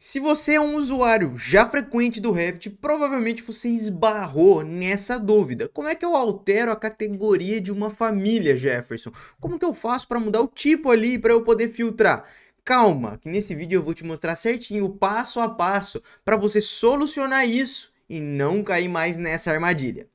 Se você é um usuário já frequente do Revit, provavelmente você esbarrou nessa dúvida. Como é que eu altero a categoria de uma família, Jefferson? Como que eu faço para mudar o tipo ali para eu poder filtrar? Calma, que nesse vídeo eu vou te mostrar certinho, passo a passo, para você solucionar isso e não cair mais nessa armadilha.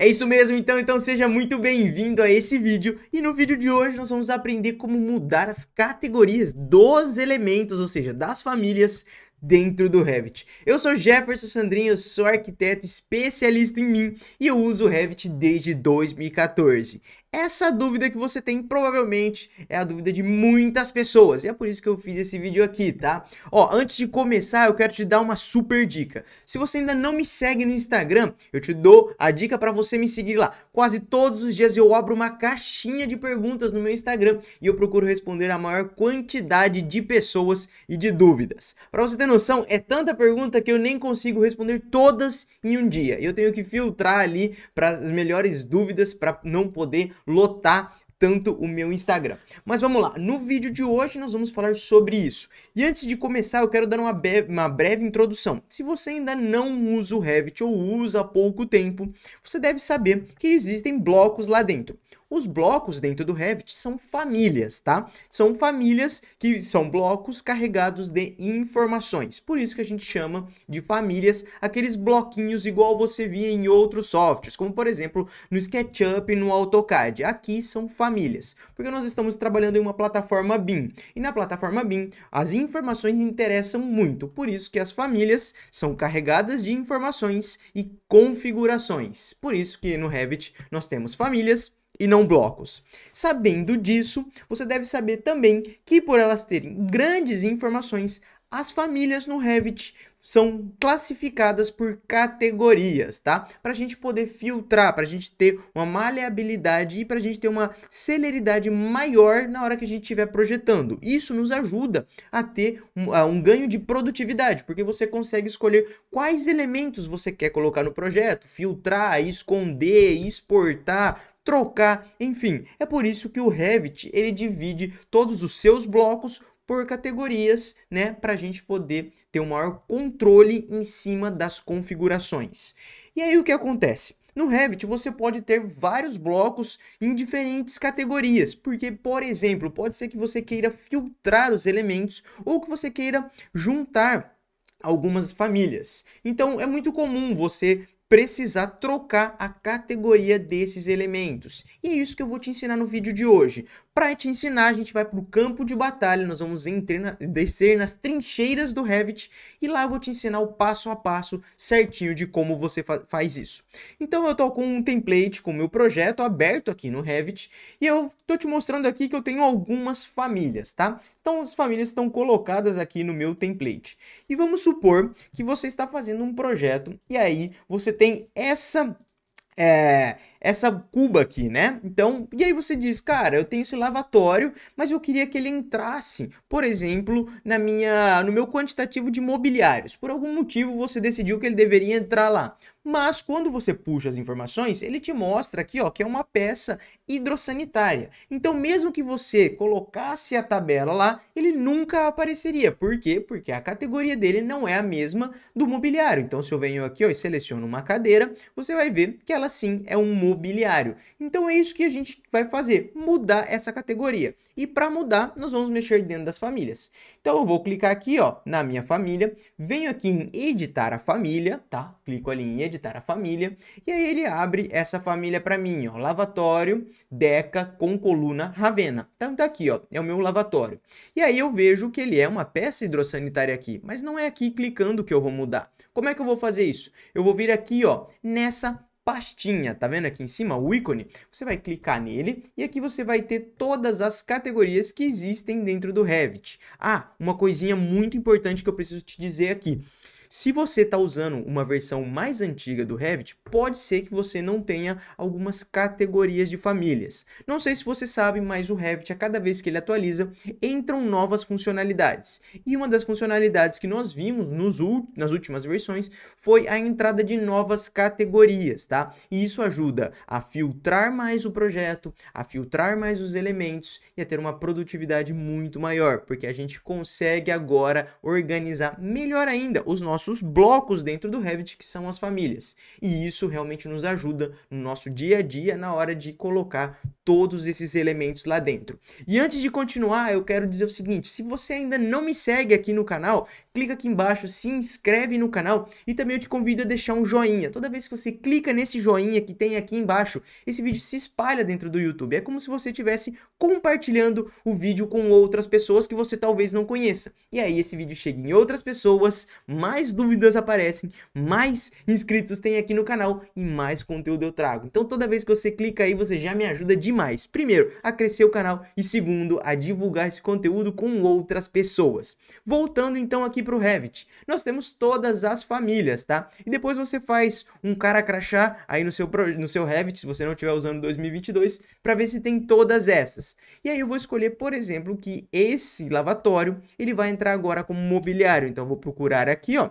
É isso mesmo, então, então seja muito bem-vindo a esse vídeo e no vídeo de hoje nós vamos aprender como mudar as categorias dos elementos, ou seja, das famílias dentro do Revit. Eu sou Jefferson Sandrinho, sou arquiteto especialista em mim e eu uso o Revit desde 2014. Essa dúvida que você tem provavelmente é a dúvida de muitas pessoas e é por isso que eu fiz esse vídeo aqui, tá? Ó, antes de começar, eu quero te dar uma super dica. Se você ainda não me segue no Instagram, eu te dou a dica para você me seguir lá. Quase todos os dias eu abro uma caixinha de perguntas no meu Instagram e eu procuro responder a maior quantidade de pessoas e de dúvidas. Para você ter noção, é tanta pergunta que eu nem consigo responder todas em um dia. Eu tenho que filtrar ali para as melhores dúvidas para não poder lotar tanto o meu Instagram. Mas vamos lá, no vídeo de hoje nós vamos falar sobre isso. E antes de começar, eu quero dar uma, uma breve introdução. Se você ainda não usa o Revit ou usa há pouco tempo, você deve saber que existem blocos lá dentro. Os blocos dentro do Revit são famílias, tá? São famílias que são blocos carregados de informações. Por isso que a gente chama de famílias aqueles bloquinhos igual você via em outros softwares, como por exemplo no SketchUp e no AutoCAD. Aqui são famílias, porque nós estamos trabalhando em uma plataforma BIM. E na plataforma BIM, as informações interessam muito. Por isso que as famílias são carregadas de informações e configurações. Por isso que no Revit nós temos famílias e não blocos. Sabendo disso, você deve saber também que por elas terem grandes informações, as famílias no Revit são classificadas por categorias, tá? Para a gente poder filtrar, para a gente ter uma maleabilidade e para a gente ter uma celeridade maior na hora que a gente estiver projetando. Isso nos ajuda a ter um, um ganho de produtividade, porque você consegue escolher quais elementos você quer colocar no projeto, filtrar, esconder, exportar, trocar, enfim. É por isso que o Revit ele divide todos os seus blocos por categorias, né, para a gente poder ter um maior controle em cima das configurações. E aí o que acontece? No Revit você pode ter vários blocos em diferentes categorias, porque, por exemplo, pode ser que você queira filtrar os elementos ou que você queira juntar algumas famílias. Então é muito comum você precisar trocar a categoria desses elementos. E é isso que eu vou te ensinar no vídeo de hoje. Para te ensinar, a gente vai para o campo de batalha, nós vamos na, descer nas trincheiras do Revit e lá eu vou te ensinar o passo a passo certinho de como você fa faz isso. Então eu estou com um template com o meu projeto aberto aqui no Revit e eu estou te mostrando aqui que eu tenho algumas famílias, tá? Então as famílias estão colocadas aqui no meu template. E vamos supor que você está fazendo um projeto e aí você tem essa é, essa cuba aqui, né? Então, e aí você diz, cara, eu tenho esse lavatório, mas eu queria que ele entrasse, por exemplo, na minha, no meu quantitativo de mobiliários. Por algum motivo você decidiu que ele deveria entrar lá. Mas quando você puxa as informações, ele te mostra aqui, ó, que é uma peça hidrossanitária. Então, mesmo que você colocasse a tabela lá, ele nunca apareceria. Por quê? Porque a categoria dele não é a mesma do mobiliário. Então, se eu venho aqui ó, e seleciono uma cadeira, você vai ver que ela sim é um mobiliário. Então, é isso que a gente vai fazer, mudar essa categoria. E para mudar, nós vamos mexer dentro das famílias. Então, eu vou clicar aqui ó, na minha família, venho aqui em editar a família, tá? Clico ali em editar a família, e aí ele abre essa família para mim, ó, lavatório, Deca com coluna Ravena. Então tá aqui, ó, é o meu lavatório. E aí eu vejo que ele é uma peça hidrossanitária aqui, mas não é aqui clicando que eu vou mudar. Como é que eu vou fazer isso? Eu vou vir aqui, ó, nessa pastinha, tá vendo aqui em cima o ícone? Você vai clicar nele e aqui você vai ter todas as categorias que existem dentro do Revit. Ah, uma coisinha muito importante que eu preciso te dizer aqui. Se você está usando uma versão mais antiga do Revit, pode ser que você não tenha algumas categorias de famílias. Não sei se você sabe, mas o Revit, a cada vez que ele atualiza, entram novas funcionalidades. E uma das funcionalidades que nós vimos nos, nas últimas versões foi a entrada de novas categorias, tá? E isso ajuda a filtrar mais o projeto, a filtrar mais os elementos e a ter uma produtividade muito maior, porque a gente consegue agora organizar melhor ainda os nossos blocos dentro do Revit, que são as famílias. E isso realmente nos ajuda no nosso dia a dia na hora de colocar todos esses elementos lá dentro. E antes de continuar, eu quero dizer o seguinte, se você ainda não me segue aqui no canal, clica aqui embaixo, se inscreve no canal e também eu te convido a deixar um joinha. Toda vez que você clica nesse joinha que tem aqui embaixo, esse vídeo se espalha dentro do YouTube. É como se você estivesse compartilhando o vídeo com outras pessoas que você talvez não conheça. E aí esse vídeo chega em outras pessoas, mais dúvidas aparecem, mais inscritos tem aqui no canal e mais conteúdo eu trago. Então toda vez que você clica aí, você já me ajuda demais demais. Primeiro, a crescer o canal e segundo, a divulgar esse conteúdo com outras pessoas. Voltando então aqui para o Revit, nós temos todas as famílias, tá? E depois você faz um cara crachá aí no seu, no seu Revit, se você não estiver usando 2022, para ver se tem todas essas. E aí eu vou escolher, por exemplo, que esse lavatório, ele vai entrar agora como mobiliário. Então eu vou procurar aqui, ó,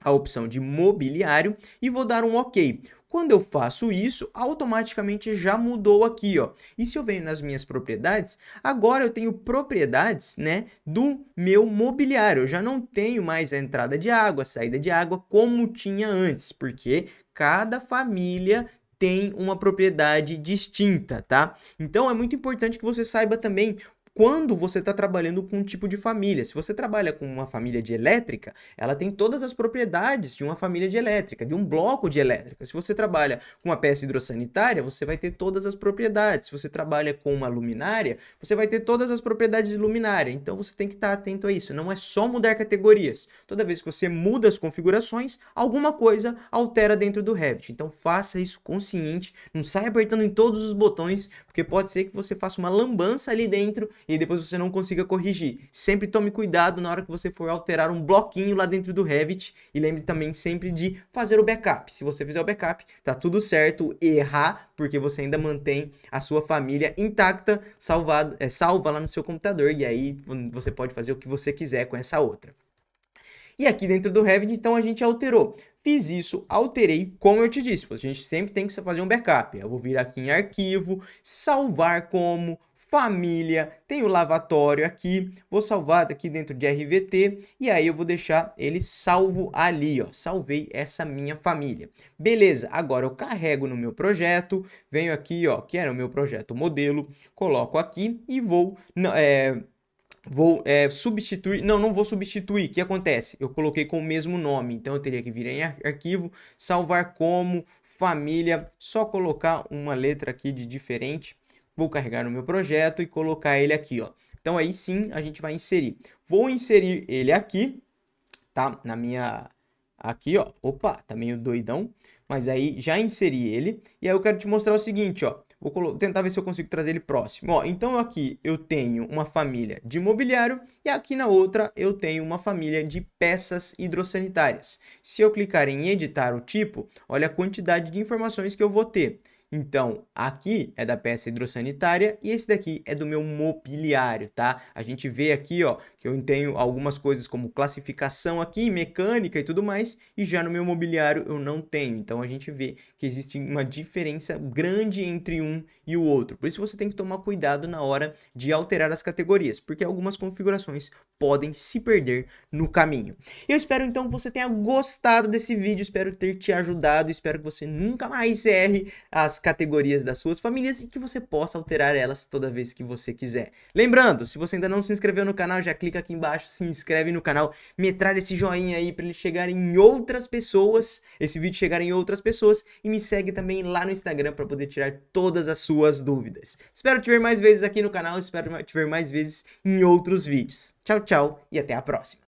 a opção de mobiliário e vou dar um OK. Quando eu faço isso, automaticamente já mudou aqui, ó. E se eu venho nas minhas propriedades, agora eu tenho propriedades, né, do meu mobiliário. Eu já não tenho mais a entrada de água, a saída de água como tinha antes, porque cada família tem uma propriedade distinta, tá? Então é muito importante que você saiba também quando você está trabalhando com um tipo de família. Se você trabalha com uma família de elétrica, ela tem todas as propriedades de uma família de elétrica, de um bloco de elétrica. Se você trabalha com uma peça hidrossanitária, você vai ter todas as propriedades. Se você trabalha com uma luminária, você vai ter todas as propriedades de luminária. Então você tem que estar tá atento a isso. Não é só mudar categorias. Toda vez que você muda as configurações, alguma coisa altera dentro do Revit. Então faça isso consciente, não saia apertando em todos os botões, porque pode ser que você faça uma lambança ali dentro e depois você não consiga corrigir. Sempre tome cuidado na hora que você for alterar um bloquinho lá dentro do Revit e lembre também sempre de fazer o backup. Se você fizer o backup, tá tudo certo, errar, porque você ainda mantém a sua família intacta, salvada, é, salva lá no seu computador e aí você pode fazer o que você quiser com essa outra. E aqui dentro do Revit, então, a gente alterou. Fiz isso, alterei, como eu te disse, a gente sempre tem que fazer um backup. Eu vou vir aqui em arquivo, salvar como, família, tem o lavatório aqui, vou salvar aqui dentro de RVT e aí eu vou deixar ele salvo ali, ó, salvei essa minha família. Beleza, agora eu carrego no meu projeto, venho aqui, ó, que era o meu projeto modelo, coloco aqui e vou, é, vou é, substituir, não, não vou substituir, o que acontece? Eu coloquei com o mesmo nome, então eu teria que vir em arquivo, salvar como, família, só colocar uma letra aqui de diferente, vou carregar no meu projeto e colocar ele aqui, ó. Então aí sim a gente vai inserir. Vou inserir ele aqui, tá? Na minha aqui, ó. Opa, tá meio doidão, mas aí já inseri ele e aí eu quero te mostrar o seguinte, ó. Vou tentar ver se eu consigo trazer ele próximo. Ó, então aqui eu tenho uma família de mobiliário e aqui na outra eu tenho uma família de peças hidrossanitárias. Se eu clicar em editar o tipo, olha a quantidade de informações que eu vou ter. Então, aqui é da peça hidrossanitária e esse daqui é do meu mobiliário, tá? A gente vê aqui, ó, que eu tenho algumas coisas como classificação aqui, mecânica e tudo mais, e já no meu mobiliário eu não tenho. Então, a gente vê que existe uma diferença grande entre um e o outro. Por isso, você tem que tomar cuidado na hora de alterar as categorias, porque algumas configurações podem se perder no caminho. Eu espero, então, que você tenha gostado desse vídeo, espero ter te ajudado, espero que você nunca mais erre as categorias das suas famílias e que você possa alterar elas toda vez que você quiser. Lembrando, se você ainda não se inscreveu no canal, já clica aqui embaixo, se inscreve no canal, metralha esse joinha aí para ele chegar em outras pessoas, esse vídeo chegar em outras pessoas e me segue também lá no Instagram para poder tirar todas as suas dúvidas. Espero te ver mais vezes aqui no canal, espero te ver mais vezes em outros vídeos. Tchau, tchau e até a próxima.